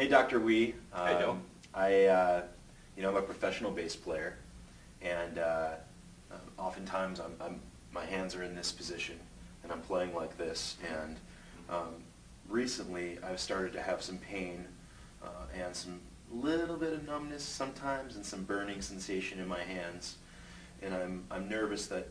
Hey, Dr. Wee. Hey, Joe. Um, I, uh, you know, I'm a professional bass player, and uh, um, oftentimes I'm, I'm, my hands are in this position, and I'm playing like this. And um, recently, I've started to have some pain uh, and some little bit of numbness sometimes, and some burning sensation in my hands. And I'm, I'm nervous that